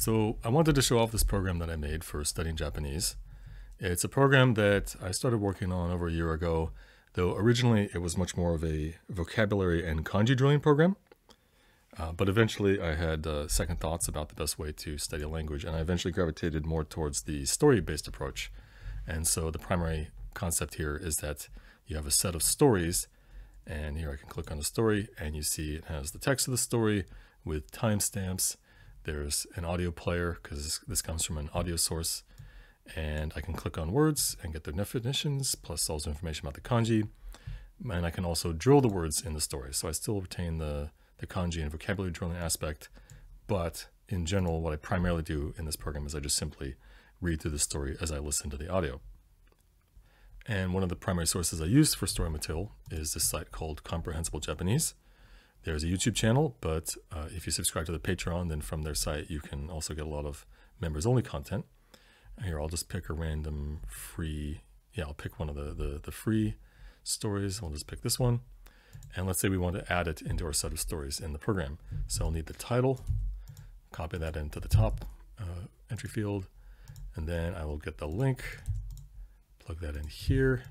So I wanted to show off this program that I made for studying Japanese. It's a program that I started working on over a year ago, though originally it was much more of a vocabulary and kanji drilling program. Uh, but eventually I had uh, second thoughts about the best way to study a language, and I eventually gravitated more towards the story-based approach. And so the primary concept here is that you have a set of stories, and here I can click on a story, and you see it has the text of the story with timestamps, there's an audio player because this comes from an audio source. And I can click on words and get their definitions, plus also information about the kanji. And I can also drill the words in the story. So I still retain the, the kanji and vocabulary drilling aspect. But in general, what I primarily do in this program is I just simply read through the story as I listen to the audio. And one of the primary sources I use for story material is this site called Comprehensible Japanese. There's a YouTube channel, but uh, if you subscribe to the Patreon, then from their site, you can also get a lot of members only content. Here, I'll just pick a random free, yeah, I'll pick one of the, the, the free stories. I'll just pick this one. And let's say we want to add it into our set of stories in the program. So I'll need the title, copy that into the top uh, entry field, and then I will get the link, plug that in here.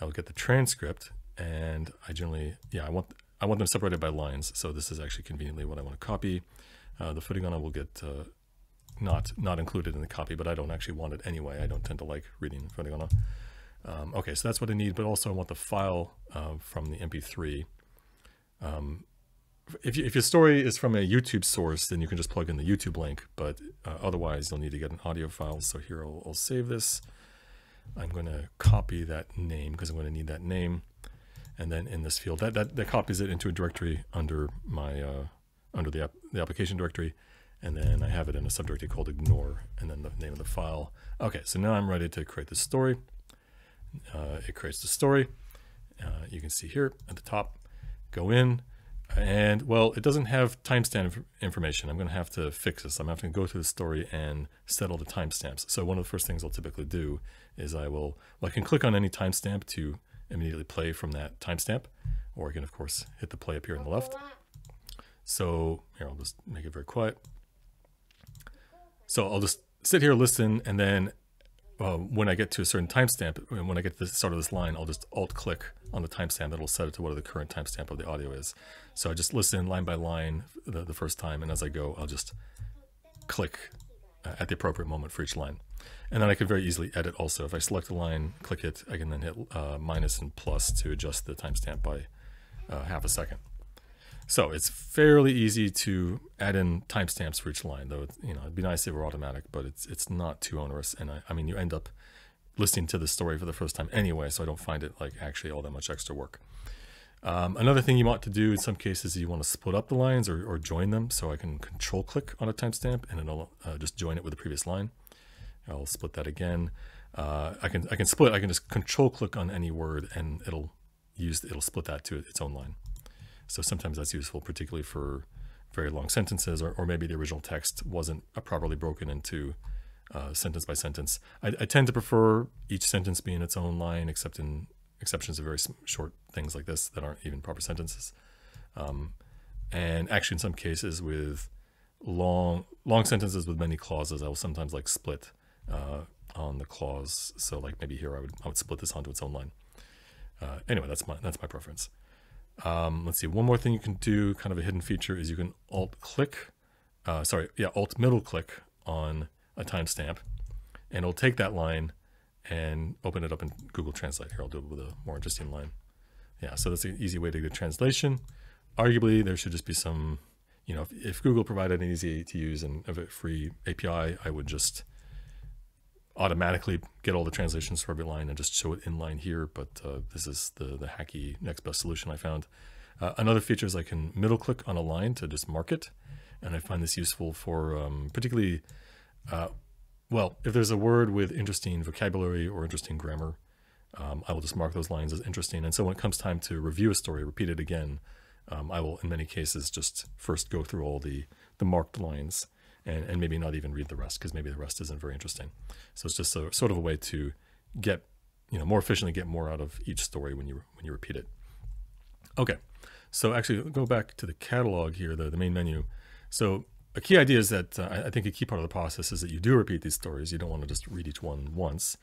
I will get the transcript, and I generally, yeah, I want I want them separated by lines. So this is actually conveniently what I want to copy. Uh, the footing will get uh, not not included in the copy, but I don't actually want it anyway. I don't tend to like reading footing Um, okay, so that's what I need, but also I want the file uh, from the MP3. Um, if, you, if your story is from a YouTube source, then you can just plug in the YouTube link, but uh, otherwise you'll need to get an audio file. So here I'll, I'll save this. I'm going to copy that name because I'm going to need that name and then in this field. That, that, that copies it into a directory under my uh, under the, the application directory and then I have it in a subdirectory called ignore and then the name of the file. Okay so now I'm ready to create the story. Uh, it creates the story. Uh, you can see here at the top go in and well it doesn't have timestamp information. I'm gonna have to fix this. I'm gonna to go through the story and set all the timestamps. So one of the first things I'll typically do is I will well, I can click on any timestamp to immediately play from that timestamp, or I can of course hit the play up here on the left. So here, I'll just make it very quiet. So I'll just sit here, listen, and then uh, when I get to a certain timestamp, when I get to the start of this line, I'll just alt click on the timestamp. That'll set it to what the current timestamp of the audio is. So I just listen line by line the, the first time, and as I go, I'll just click at the appropriate moment for each line. And then I could very easily edit also. If I select a line, click it, I can then hit uh, minus and plus to adjust the timestamp by uh, half a second. So it's fairly easy to add in timestamps for each line, though. You know, it'd be nice if it were automatic, but it's it's not too onerous. And I, I mean, you end up listening to the story for the first time anyway, so I don't find it like actually all that much extra work. Um, another thing you want to do in some cases is you want to split up the lines or, or join them. So I can control click on a timestamp and it'll uh, just join it with the previous line. I'll split that again. Uh, I can I can split. I can just control click on any word and it'll use it'll split that to its own line. So sometimes that's useful, particularly for very long sentences, or, or maybe the original text wasn't properly broken into uh, sentence by sentence. I, I, tend to prefer each sentence being its own line, except in exceptions of very short things like this that aren't even proper sentences. Um, and actually, in some cases, with long long sentences with many clauses, I will sometimes like split uh, on the clause. So like maybe here I would I would split this onto its own line. Uh, anyway, that's my that's my preference. Um, let's see. One more thing you can do, kind of a hidden feature, is you can alt click. Uh, sorry, yeah, alt middle click on a timestamp, and it'll take that line and open it up in Google Translate. Here, I'll do it with a more interesting line. Yeah, so that's an easy way to do translation. Arguably, there should just be some, you know, if, if Google provided an easy to use and a free API, I would just automatically get all the translations for every line and just show it in line here. But uh, this is the, the hacky next best solution I found. Uh, another feature is I can middle click on a line to just mark it. And I find this useful for um, particularly, uh, well, if there's a word with interesting vocabulary or interesting grammar, um, I will just mark those lines as interesting. And so when it comes time to review a story, repeat it again, um, I will in many cases just first go through all the, the marked lines and, and maybe not even read the rest because maybe the rest isn't very interesting. So it's just a, sort of a way to get, you know, more efficiently get more out of each story when you when you repeat it. Okay, so actually go back to the catalog here, the, the main menu. So a key idea is that uh, I think a key part of the process is that you do repeat these stories. You don't want to just read each one once.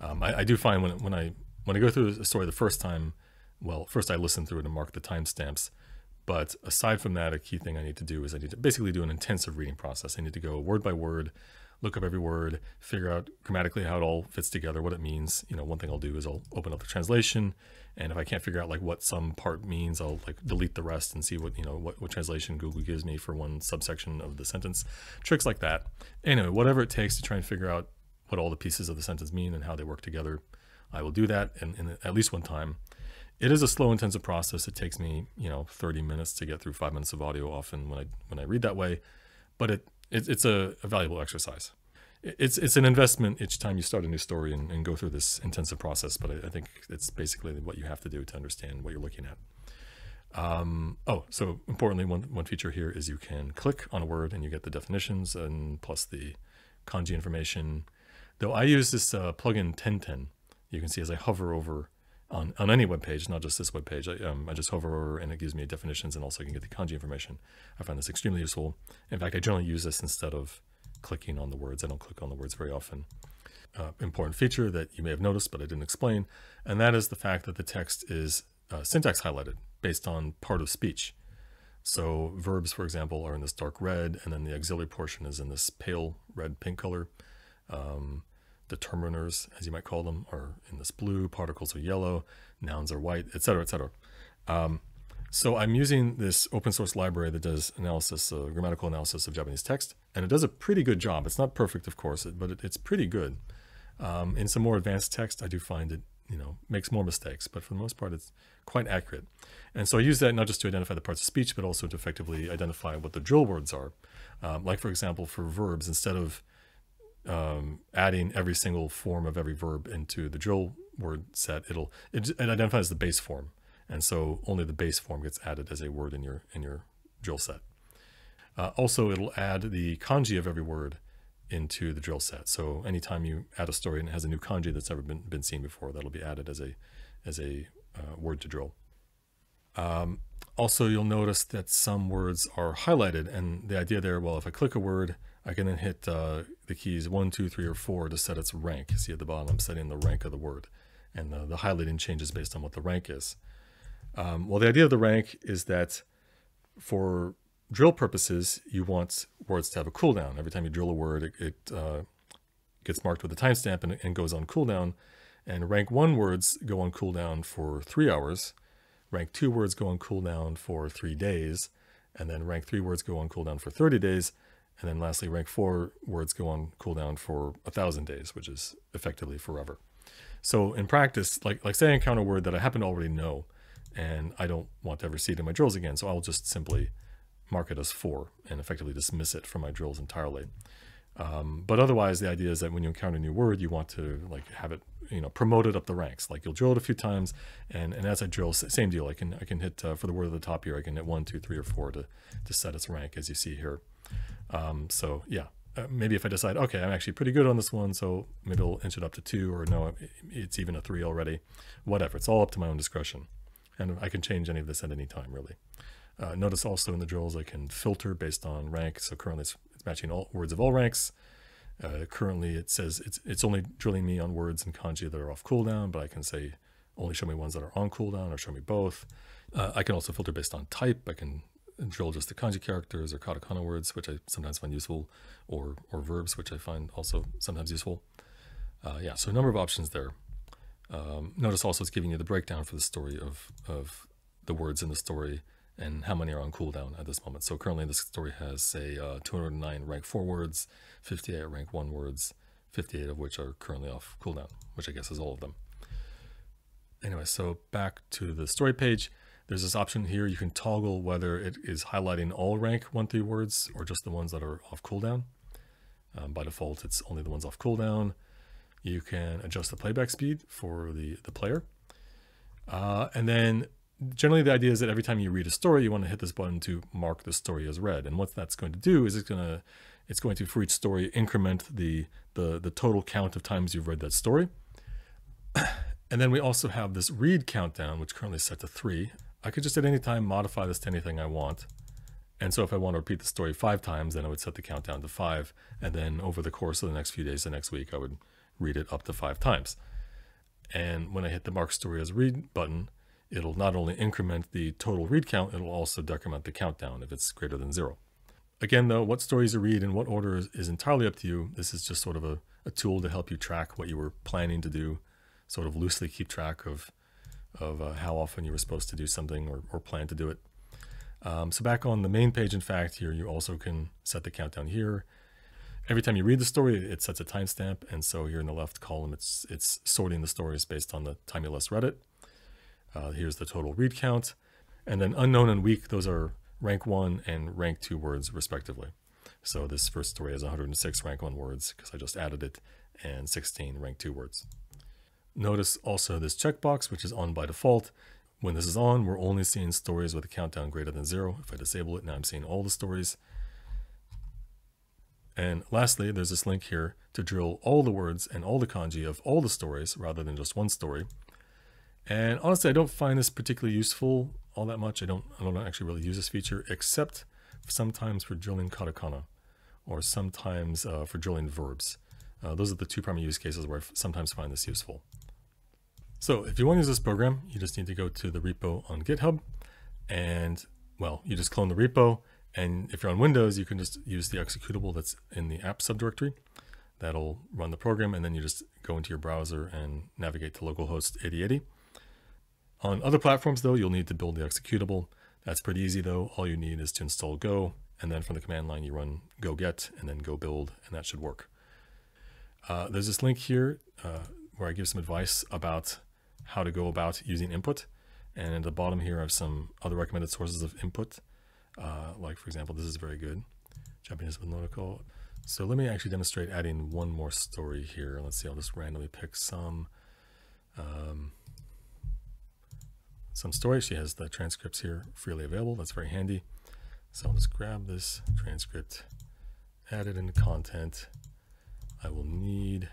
Um, I, I, do find when when I when I go through a story the first time, well, first I listen through it and mark the timestamps. But aside from that, a key thing I need to do is I need to basically do an intensive reading process. I need to go word by word, look up every word, figure out grammatically how it all fits together, what it means. You know, one thing I'll do is I'll open up the translation, and if I can't figure out like what some part means, I'll like delete the rest and see what you know what, what translation Google gives me for one subsection of the sentence. Tricks like that. Anyway, whatever it takes to try and figure out what all the pieces of the sentence mean and how they work together, I will do that in, in at least one time. It is a slow, intensive process. It takes me, you know, 30 minutes to get through five minutes of audio often when I when I read that way, but it, it it's a, a valuable exercise it's it's an investment each time you start a new story and, and go through this intensive process. But I, I, think it's basically what you have to do to understand what you're looking at. Um, oh, so importantly, one one feature here is you can click on a word and you get the definitions and plus the kanji information. Though I use this uh, plugin 10ten, you can see as I hover over on, on any web page, not just this web page, I, um, I just hover over and it gives me definitions and also I can get the kanji information. I find this extremely useful. In fact, I generally use this instead of clicking on the words. I don't click on the words very often. Uh, important feature that you may have noticed, but I didn't explain, and that is the fact that the text is uh, syntax highlighted based on part of speech. So verbs, for example, are in this dark red, and then the auxiliary portion is in this pale red pink color. Um, determiners, as you might call them, are in this blue. Particles are yellow. Nouns are white, etc., etc. Um, so I'm using this open source library that does analysis, uh, grammatical analysis of Japanese text, and it does a pretty good job. It's not perfect, of course, but it, it's pretty good. Um, in some more advanced text, I do find it, you know, makes more mistakes, but for the most part, it's quite accurate. And so I use that not just to identify the parts of speech, but also to effectively identify what the drill words are. Um, like, for example, for verbs, instead of um, adding every single form of every verb into the drill word set, it'll it, it identifies the base form and so only the base form gets added as a word in your in your drill set. Uh, also, it'll add the kanji of every word into the drill set. So anytime you add a story and it has a new kanji that's never been, been seen before, that'll be added as a as a uh, word to drill. Um, also, you'll notice that some words are highlighted, and the idea there, well, if I click a word, I can then hit uh, the keys one, two, three, or four to set its rank. See at the bottom, I'm setting the rank of the word, and the, the highlighting changes based on what the rank is. Um, well, the idea of the rank is that for drill purposes, you want words to have a cooldown. Every time you drill a word, it, it uh, gets marked with a timestamp and, and goes on cooldown. And rank one words go on cooldown for three hours. Rank two words go on cooldown for three days. And then rank three words go on cooldown for 30 days. And then lastly, rank four words go on cooldown for a thousand days, which is effectively forever. So in practice, like, like say I encounter a word that I happen to already know, and I don't want to ever see it in my drills again. So I'll just simply mark it as four and effectively dismiss it from my drills entirely. Um, but otherwise, the idea is that when you encounter a new word, you want to like have it, you know, promoted up the ranks. Like you'll drill it a few times, and, and as I drill, same deal. I can I can hit uh, for the word at the top here. I can hit one, two, three, or four to to set its rank, as you see here. Um, so yeah, uh, maybe if I decide, okay, I'm actually pretty good on this one, so maybe I'll inch it up to two, or no, it's even a three already. Whatever. It's all up to my own discretion and I can change any of this at any time really. Uh, notice also in the drills I can filter based on rank. So currently it's, it's matching all words of all ranks. Uh, currently it says it's it's only drilling me on words and kanji that are off cooldown, but I can say only show me ones that are on cooldown or show me both. Uh, I can also filter based on type. I can drill just the kanji characters or katakana words, which I sometimes find useful, or or verbs, which I find also sometimes useful. Uh, yeah, so a number of options there. Um, notice also it's giving you the breakdown for the story of, of the words in the story and how many are on cooldown at this moment. So currently this story has, say, uh, 209 rank 4 words, 58 rank 1 words, 58 of which are currently off cooldown, which I guess is all of them. Anyway, so back to the story page. There's this option here. You can toggle whether it is highlighting all rank 1 3 words or just the ones that are off cooldown. Um, by default, it's only the ones off cooldown. You can adjust the playback speed for the, the player. Uh, and then generally the idea is that every time you read a story, you want to hit this button to mark the story as read. And what that's going to do is it's going to, it's going to, for each story, increment the, the, the total count of times you've read that story. and then we also have this read countdown, which currently is set to three. I could just at any time modify this to anything I want. And so if I want to repeat the story five times, then I would set the countdown to five. And then over the course of the next few days, the next week, I would read it up to five times. And when I hit the mark story as read button, it'll not only increment the total read count, it'll also decrement the countdown if it's greater than zero. Again, though, what stories you read in what order is, is entirely up to you. This is just sort of a, a tool to help you track what you were planning to do, sort of loosely keep track of, of uh, how often you were supposed to do something or, or plan to do it. Um, so back on the main page, in fact, here you also can set the countdown here. Every time you read the story, it sets a timestamp. And so here in the left column, it's, it's sorting the stories based on the time you last read it. Uh, here's the total read count. And then unknown and weak, those are rank 1 and rank 2 words respectively. So this first story has 106 rank 1 words because I just added it and 16 rank 2 words. Notice also this checkbox which is on by default. When this is on, we're only seeing stories with a countdown greater than 0. If I disable it, now I'm seeing all the stories. And lastly, there's this link here to drill all the words and all the kanji of all the stories rather than just one story. And honestly, I don't find this particularly useful all that much. I don't, I don't actually really use this feature except sometimes for drilling katakana or sometimes uh, for drilling verbs. Uh, those are the two primary use cases where I sometimes find this useful. So if you want to use this program, you just need to go to the repo on GitHub and well, you just clone the repo. And if you're on Windows, you can just use the executable that's in the app subdirectory. That'll run the program. And then you just go into your browser and navigate to localhost 8080. On other platforms, though, you'll need to build the executable. That's pretty easy, though. All you need is to install Go, and then from the command line, you run go get and then go build, and that should work. Uh, there's this link here uh, where I give some advice about how to go about using input. And at the bottom here, I have some other recommended sources of input. Uh, like, for example, this is very good. Japanese with Noriko. So let me actually demonstrate adding one more story here. Let's see, I'll just randomly pick some. Um, some story. She has the transcripts here freely available. That's very handy. So I'll just grab this transcript, add it into content. I will need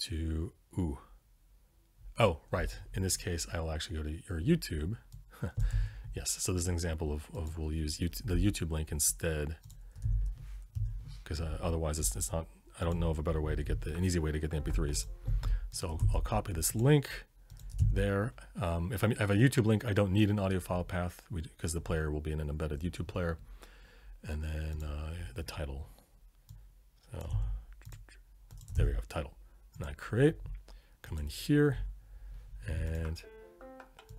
to, ooh, oh, right. In this case, I will actually go to your YouTube. yes, so this is an example of, of we'll use YouTube, the YouTube link instead because uh, otherwise it's, it's not, I don't know of a better way to get the, an easy way to get the MP3s. So I'll copy this link there. Um, if I have a YouTube link, I don't need an audio file path because the player will be in an embedded YouTube player. And then uh, the title. So there we go, title. Now create, come in here, and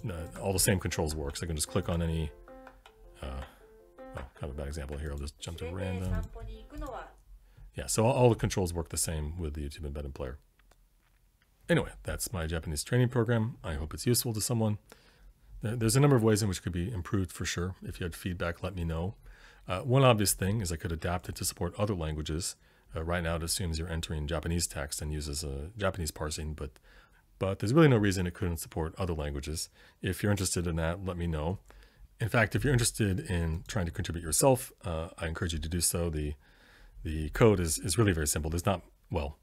uh, all the same controls work. So I can just click on any, uh, oh, kind of a bad example here. I'll just jump to random. Yeah, so all, all the controls work the same with the YouTube embedded player. Anyway, that's my Japanese training program. I hope it's useful to someone. There's a number of ways in which it could be improved for sure. If you had feedback, let me know. Uh, one obvious thing is I could adapt it to support other languages. Uh, right now, it assumes you're entering Japanese text and uses a Japanese parsing, but but there's really no reason it couldn't support other languages. If you're interested in that, let me know. In fact, if you're interested in trying to contribute yourself, uh, I encourage you to do so. The the code is, is really very simple. There's not, well,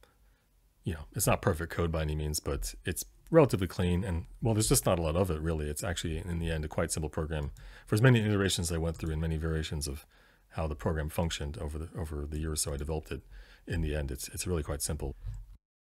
you know, it's not perfect code by any means, but it's relatively clean. And well, there's just not a lot of it really. It's actually in the end a quite simple program. For as many iterations I went through and many variations of how the program functioned over the over the year or so I developed it, in the end, it's it's really quite simple.